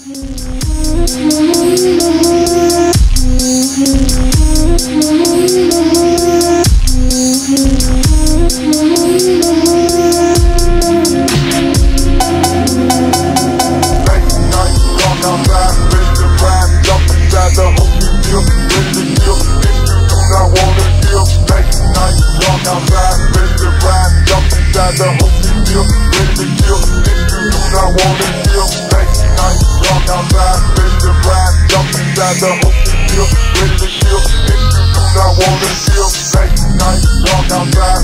Feel, not wanna kill, inside the you feel, ready to kill. If you do not wanna kill, late night, gone outside,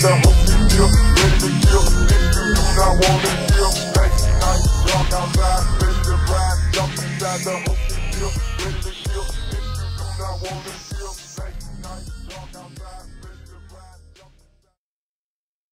the hope you feel, ready to kill. If you do not wanna kill, late night, gone outside, ready to ride, jump inside the hope you feel, ready to kill. If you do not wanna kill.